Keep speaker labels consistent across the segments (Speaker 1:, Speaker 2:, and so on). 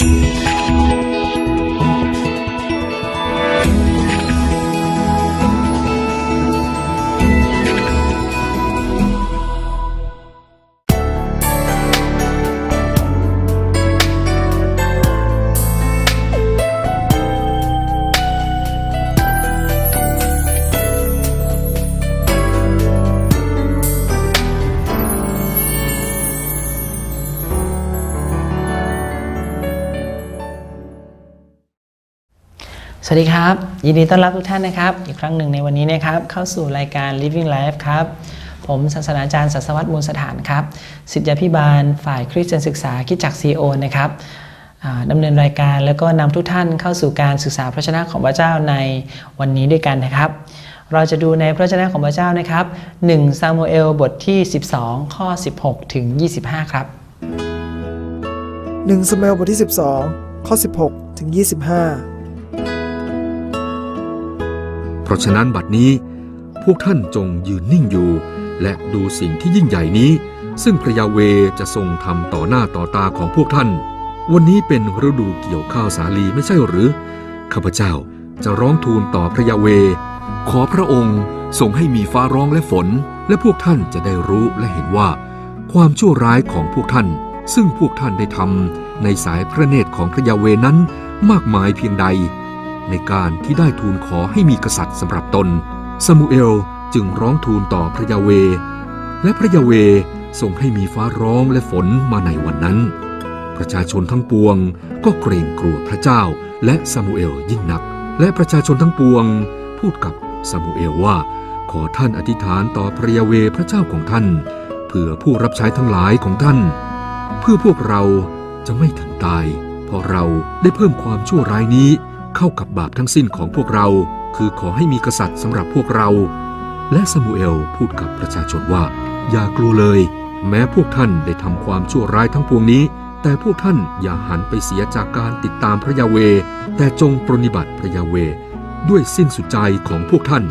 Speaker 1: You. สวัสดีครับ ยินดีต้อนรับทุกท่านนะครับ อีกครั้งหนึ่งในวันนี้นะครับ เข้าสู่รายการ Living Life ครับ ผมศาสนาจารย์ศาสวัตมูลสถานครับ สิทธิพิบาล ฝ่ายคริสเตียนศึกษาคิดจักซีโอนะครับดำเนินรายการแล้วก็นำทุกท่านเข้าสู่การศึกษาพระชนะของพระเจ้าในวันนี้ด้วยกันนะครับ เราจะดูในพระชนะของพระเจ้านะครับ1ซามูเอลบทที่ 12 ข้อ 16 ถึง 25 ครับ
Speaker 2: 1ซามูเอลบทที่ 12 ข้อ 16 ถึง 25
Speaker 3: เพราะฉะนั้นบัดนี้ พวกท่านจงยืนนิ่งอยู่ และดูสิ่งที่ยิ่งใหญ่นี้ ซึ่งพระยาเวจะทรงทำต่อหน้าต่อตาของพวกท่าน วันนี้เป็นฤดูเกี่ยวข้าวสาลีไม่ใช่หรือข้าพเจ้าจะร้องทูลต่อพระยาเว ขอพระองค์ทรงให้มีฟ้าร้องและฝน และพวกท่านจะได้รู้และเห็นว่า ความชั่วร้ายของพวกท่าน ซึ่งพวกท่านได้ทำในสายพระเนตรของพระยาเวนั้นมากมายเพียงใด ในการที่ได้ทูลขอให้มีกษัตริย์สำหรับตน ซามูเอลจึงร้องทูลต่อพระยาเว และพระยาเวทรงให้มีฟ้าร้องและฝนมาในวันนั้น ประชาชนทั้งปวงก็เกรงกลัวพระเจ้าและซามูเอลยิ่งนัก และประชาชนทั้งปวง พูดกับซามูเอลว่า ขอท่านอธิษฐานต่อพระยาเวพระเจ้าของท่าน เพื่อผู้รับใช้ทั้งหลายของท่าน เพื่อพวกเราจะไม่ถึงตาย เพราะเราได้เพิ่มความชั่วร้ายนี้ เข้ากับบาปทั้งสิ้นของพวกเรา คือขอให้มีกษัตริย์สำหรับพวกเรา และซามูเอลพูดกับประชาชนว่า อย่ากลัวเลย แม้พวกท่านได้ทำความชั่วร้ายทั้งปวงนี้ แต่พวกท่านอย่าหันไปเสียจากการติดตามพระยาเว แต่จงปรนิบัติพระยาเว ด้วยสิ้นสุดใจของพวกท่าน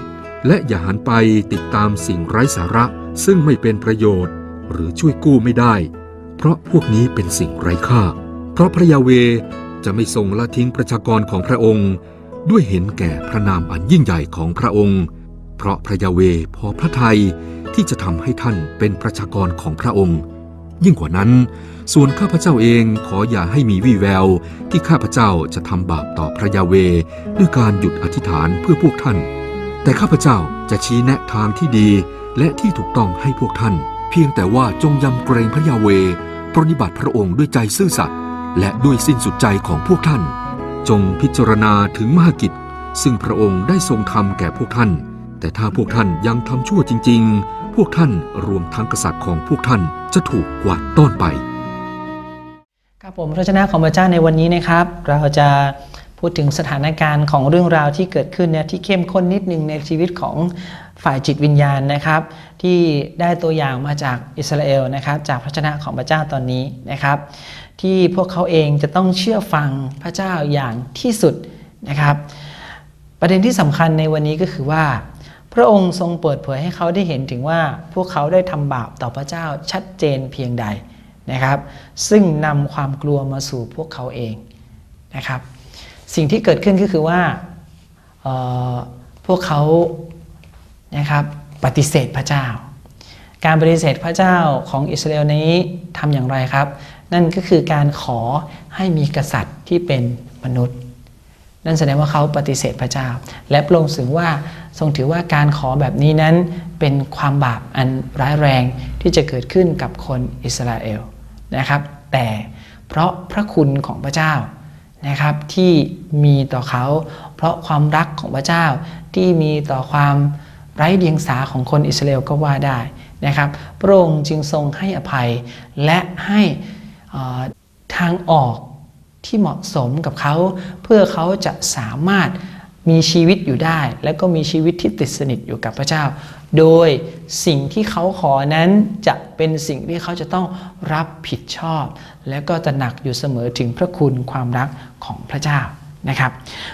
Speaker 3: และอย่าหันไปติดตามสิ่งไร้สาระ ซึ่งไม่เป็นประโยชน์ หรือช่วยกู้ไม่ได้ เพราะพวกนี้เป็นสิ่งไร้ค่า เพราะพระยาเว จะไม่ทรงละทิ้งประชากรของพระองค์ ด้วยเห็นแก่พระนามอันยิ่งใหญ่ของพระองค์ เพราะพระยาเวพอพระทัยที่จะทำให้ท่านเป็นประชากรของพระองค์ ยิ่งกว่านั้น ส่วนข้าพเจ้าเองขออย่าให้มีวี่แวว ที่ข้าพเจ้าจะทำบาปต่อพระยาเวด้วยการหยุดอธิษฐานเพื่อพวกท่าน แต่ข้าพเจ้าจะชี้แนะทางที่ดีและที่ถูกต้องให้พวกท่าน เพียงแต่ว่าจงยำเกรงพระยาเวปรนิบัติพระองค์ด้วยใจซื่อสัตย์ และด้วยสิ้นสุดใจของพวกท่าน จงพิจารณาถึงมหกิจ ซึ่งพระองค์ได้ทรงทำแก่พวกท่าน แต่ถ้าพวกท่านยังทำชั่วจริง ๆ พวกท่านรวมทั้งกษัตริย์ของพวกท่านจะถูกกวาดต้อนไป
Speaker 1: ครับผมพระชนะของพระเจ้าในวันนี้นะครับ เราจะ พูดถึงสถานการณ์ของเรื่องราวที่เกิดขึ้นเนี่ยที่เข้มข้นนิดนึงในชีวิตของฝ่ายจิตวิญญาณนะครับ ที่ได้ตัวอย่างมาจากอิสราเอลนะครับจากพระชนะของพระเจ้าตอนนี้นะครับ ที่พวกเขาเองจะต้องเชื่อฟังพระเจ้าอย่างที่สุดนะครับ ประเด็นที่สำคัญในวันนี้ก็คือว่า พระองค์ทรงเปิดเผยให้เขาได้เห็นถึงว่าพวกเขาได้ทำบาปต่อพระเจ้าชัดเจนเพียงใดนะครับ ซึ่งนำความกลัวมาสู่พวกเขาเองนะครับ สิ่งที่เกิดขึ้นก็คือว่าพวกเขานะครับปฏิเสธพระเจ้า การปฏิเสธพระเจ้าของอิสราเอลนี้ทำอย่างไรครับ นั่นก็คือการขอให้มีกษัตริย์ที่เป็นมนุษย์ นั่นแสดงว่าเขาปฏิเสธพระเจ้า และพระองค์ถึงว่าทรงถือว่าการขอแบบนี้นั้นเป็นความบาปอันร้ายแรงที่จะเกิดขึ้นกับคนอิสราเอลนะครับ แต่เพราะพระคุณของพระเจ้า นะครับที่มีต่อเขา เพราะความรักของพระเจ้าที่มีต่อความไร้เดียงสาของคนอิสราเอลก็ว่าได้นะครับพระองค์จึงทรงให้อภัย และให้ทางออกที่เหมาะสมกับเขา เพื่อเขาจะสามารถมีชีวิตอยู่ได้ และก็มีชีวิตที่ติดสนิทอยู่กับพระเจ้า โดยสิ่งที่เขาขอนั้นจะเป็นสิ่งที่เขาจะต้องรับผิดชอบ และก็ตระหนักอยู่เสมอถึงพระคุณความรักของพระเจ้านะครับ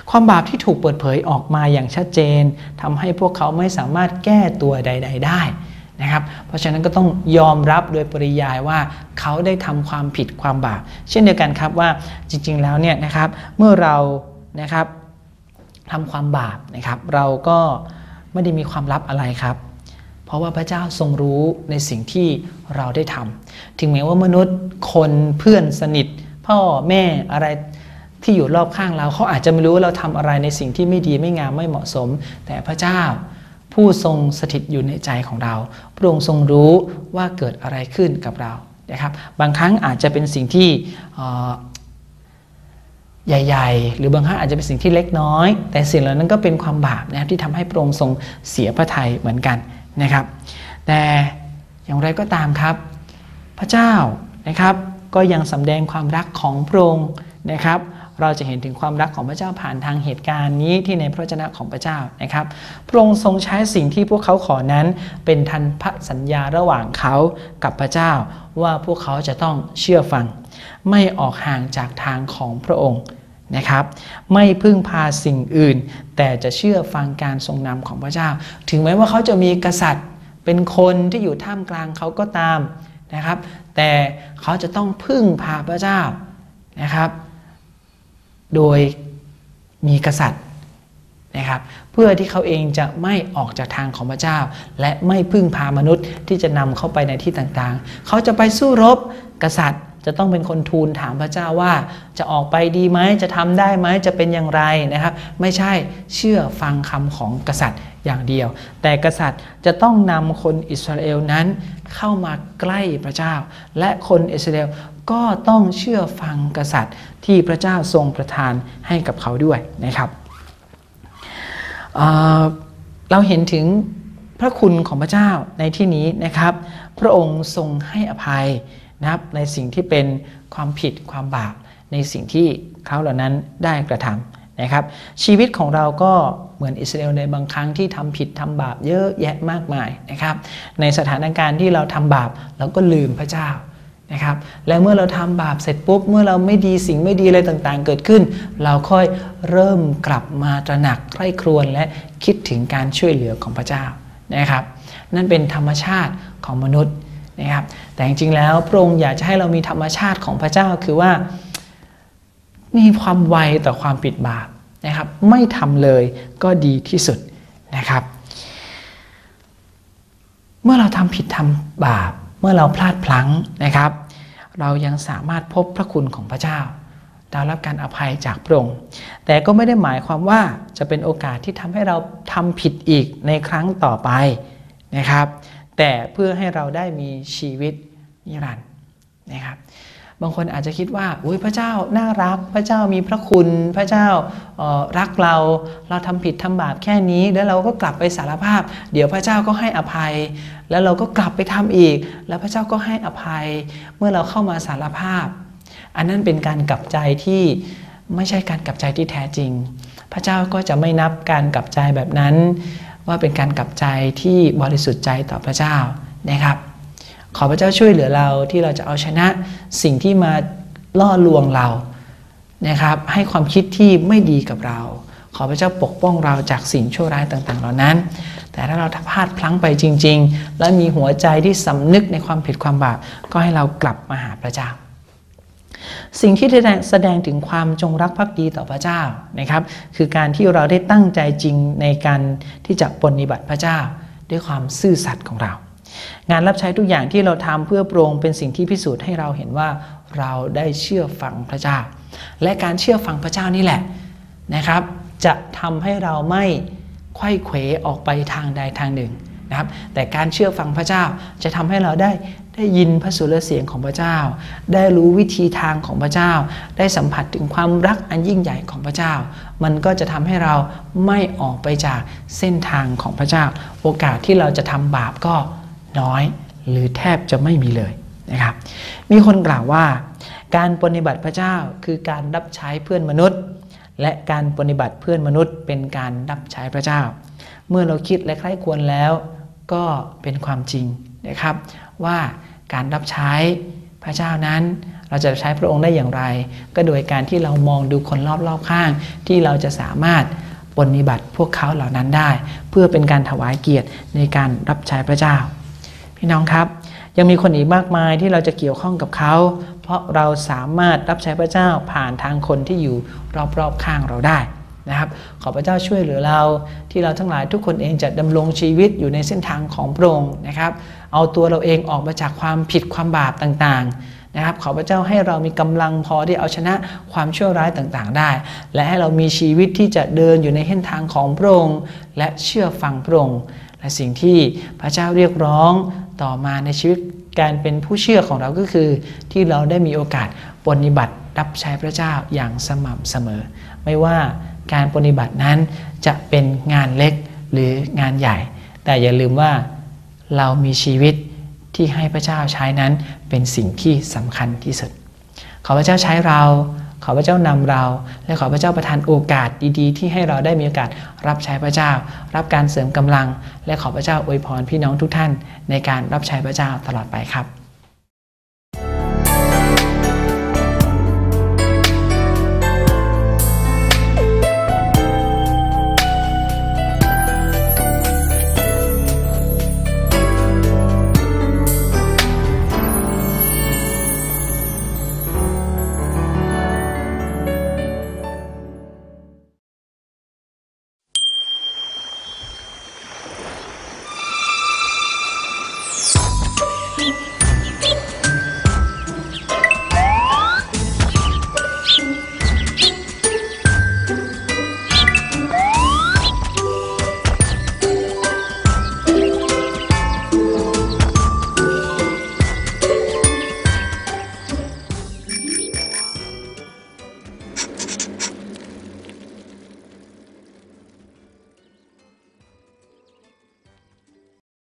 Speaker 1: ความบาปที่ถูกเปิดเผยออกมาอย่างชัดเจนทำให้พวกเขาไม่สามารถแก้ตัวใด ๆ ได้นะครับ เพราะฉะนั้นก็ต้องยอมรับโดยปริยายว่าเขาได้ทำความผิดความบาปเช่นเดียวกันครับว่าจริง ๆ แล้วเนี่ยนะครับเมื่อเรานะครับทำความบาปนะครับ เราก็ ไม่ได้มีความลับอะไรครับ เพราะว่าพระเจ้าทรงรู้ในสิ่งที่เราได้ทำถึงแม้ว่ามนุษย์คนเพื่อนสนิท พ่อแม่อะไรที่อยู่รอบข้างเราเขาอาจจะไม่รู้ว่าเราทำอะไรในสิ่งที่ไม่ดีไม่งามไม่เหมาะสม แต่พระเจ้าผู้ทรงสถิตอยู่ในใจของเรา พระองค์ทรงรู้ว่าเกิดอะไรขึ้นกับเรานะครับ บางครั้งอาจจะเป็นสิ่งที่ ใหญ่ ๆ หรือบางครั้งอาจจะเป็นสิ่งที่เล็กน้อย แต่สิ่งเหล่านั้นก็เป็นความบาปนะครับที่ทำให้พระองค์ทรงเสียพระทัยเหมือนกันนะครับ แต่อย่างไรก็ตามครับ พระเจ้านะครับก็ยังสำแดงความรักของพระองค์นะครับ เราจะเห็นถึงความรักของพระเจ้าผ่านทางเหตุการณ์นี้ที่ในพระเจ้าของพระเจ้านะครับ พระองค์ทรงใช้สิ่งที่พวกเขาขอนั้น เป็นทันพสัญญาระหว่างเขากับพระเจ้า ว่าพวกเขาจะต้องเชื่อฟัง ไม่ออกห่างจากทางของพระองค์นะครับ ไม่พึ่งพาสิ่งอื่น แต่จะเชื่อฟังการทรงนำของพระเจ้า ถึงแม้ว่าเขาจะมีกษัตริย์เป็นคนที่อยู่ท่ามกลางเขาก็ตามนะครับ แต่เขาจะต้องพึ่งพาพระเจ้านะครับ โดยมีกษัตริย์นะครับ เพื่อที่เขาเองจะไม่ออกจากทางของพระเจ้า และไม่พึ่งพามนุษย์ที่จะนำเข้าไปในที่ต่างๆ เขาจะไปสู้รบกษัตริย์ จะต้องเป็นคนทูลถามพระเจ้าว่า จะออกไปดีไหมจะทำได้ไหมจะเป็นอย่างไรนะครับ ไม่ใช่เชื่อฟังคำของกษัตริย์อย่างเดียว แต่กษัตริย์จะต้องนำคนอิสราเอลนั้นเข้ามาใกล้พระเจ้า และคนอิสราเอลก็ต้องเชื่อฟังกษัตริย์ที่พระเจ้าทรงประทานให้กับเขาด้วยนะครับเราเห็นถึงพระคุณของพระเจ้าในที่นี้นะครับ พระองค์ทรงให้อภัย นะครับในสิ่งที่เป็นความผิดความบาปในสิ่งที่เขาเหล่านั้นได้กระทำนะครับ ชีวิตของเราก็เหมือนอิสราเอลในบางครั้งที่ทำผิดทำบาปเยอะแยะมากมายนะครับ ในสถานการณ์ที่เราทำบาปเราก็ลืมพระเจ้านะครับ และเมื่อเราทำบาปเสร็จปุ๊บเมื่อเราไม่ดีสิ่งไม่ดีอะไรต่างๆ เกิดขึ้น เราค่อยเริ่มกลับมาตระหนักใคร่ครวญและคิดถึงการช่วยเหลือของพระเจ้านะครับ นั่นเป็นธรรมชาติของมนุษย์ นะครับแต่จริงๆแล้วพระองค์อยากจะให้เรามีธรรมชาติของพระเจ้าคือว่า มีความไวต่อความผิดบาปนะครับ ไม่ทำเลยก็ดีที่สุดนะครับ เมื่อเราทำผิดทำบาป เมื่อเราพลาดพลั้งนะครับ เรายังสามารถพบพระคุณของพระเจ้าได้รับการอภัยจากพระองค์ แต่ก็ไม่ได้หมายความว่าจะเป็นโอกาสที่ทำให้เราทำผิดอีกในครั้งต่อไปนะครับ แต่เพื่อให้เราได้มีชีวิตนิรันดร์นะครับบางคนอาจจะคิดว่าอุ้ยพระเจ้าน่ารัก พระเจ้ามีพระคุณพระเจ้ารักเราเราทำผิดทำบาปแค่นี้ แล้วเราก็กลับไปสารภาพ เดี๋ยวพระเจ้าก็ให้อภัย แล้วเราก็กลับไปทำอีก แล้วพระเจ้าก็ให้อภัย เมื่อเราเข้ามาสารภาพ อันนั้นเป็นการกลับใจที่ไม่ใช่การกลับใจที่แท้จริง พระเจ้าก็จะไม่นับการกลับใจแบบนั้น ว่าเป็นการกลับใจที่บริสุทธิ์ใจต่อพระเจ้านะครับ ขอพระเจ้าช่วยเหลือเราที่เราจะเอาชนะสิ่งที่มาล่อลวงเรานะครับ ให้ความคิดที่ไม่ดีกับเรา ขอพระเจ้าปกป้องเราจากสิ่งชั่วร้ายต่างๆ เหล่านั้น แต่ถ้าเราพลาดพลั้งไปจริง ๆ และมีหัวใจที่สำนึกในความผิดความบาปก็ให้เรากลับมาหาพระเจ้า สิ่งที่แสดงถึงความจงรักภักดีต่อพระเจ้านะครับ คือการที่เราได้ตั้งใจจริงในการที่จะปฏิบัติพระเจ้า ด้วยความซื่อสัตย์ของเรา งานรับใช้ทุกอย่างที่เราทำเพื่อโปรงเป็นสิ่งที่พิสูจน์ให้เราเห็นว่าเราได้เชื่อฟังพระเจ้า และการเชื่อฟังพระเจ้านี่แหละนะครับ จะทำให้เราไม่ไข้เขวออกไปทางใดทางหนึ่ง นะครับ แต่การเชื่อฟังพระเจ้าจะทำให้เราได้ได้ยินพระสุรเสียงของพระเจ้า ได้รู้วิธีทางของพระเจ้า ได้สัมผัสถึงความรักอันยิ่งใหญ่ของพระเจ้า มันก็จะทำให้เราไม่ออกไปจากเส้นทางของพระเจ้า โอกาสที่เราจะทำบาปก็น้อย หรือแทบจะไม่มีเลยนะครับ มีคนกล่าวว่าการปฏิบัติพระเจ้าคือการรับใช้เพื่อนมนุษย์ และการปฏิบัติเพื่อนมนุษย์เป็นการรับใช้พระเจ้า เมื่อเราคิดและใคร่ควรแล้ว ก็เป็นความจริงนะครับว่าการรับใช้พระเจ้านั้น เราจะใช้พระองค์ได้อย่างไร ก็โดยการที่เรามองดูคนรอบๆข้าง ที่เราจะสามารถปฏิบัติพวกเขาเหล่านั้นได้ เพื่อเป็นการถวายเกียรติในการรับใช้พระเจ้า พี่น้องครับ ยังมีคนอีกมากมายที่เราจะเกี่ยวข้องกับเขา เพราะเราสามารถรับใช้พระเจ้าผ่านทางคนที่อยู่รอบๆข้างเราได้ นะครับ ขอพระเจ้าช่วยเหลือเรา ที่เราทั้งหลายทุกคนเองจะดำรงชีวิตอยู่ในเส้นทางของพระองค์นะครับ เอาตัวเราเองออกมาจากความผิดความบาปต่างๆนะครับ ขอพระเจ้าให้เรามีกำลังพอที่เอาชนะความชั่วร้ายต่างๆ ได้ และให้เรามีชีวิตที่จะเดินอยู่ในเส้นทางของพระองค์และเชื่อฟังพระองค์และสิ่งที่พระเจ้าเรียกร้องต่อมาในชีวิตการเป็นผู้เชื่อของเราก็คือ ที่เราได้มีโอกาสปฏิบัติรับใช้พระเจ้าอย่างสม่ำเสมอ ไม่ว่า การปฏิบัตินั้นจะเป็นงานเล็กหรืองานใหญ่ แต่อย่าลืมว่าเรามีชีวิตที่ให้พระเจ้าใช้นั้นเป็นสิ่งที่สำคัญที่สุด ขอพระเจ้าใช้เรา ขอพระเจ้านำเรา และขอพระเจ้าประทานโอกาสดีๆ ที่ให้เราได้มีโอกาสรับใช้พระเจ้า รับการเสริมกำลัง และขอพระเจ้าอวยพรพี่น้องทุกท่าน ในการรับใช้พระเจ้าตลอดไปครับ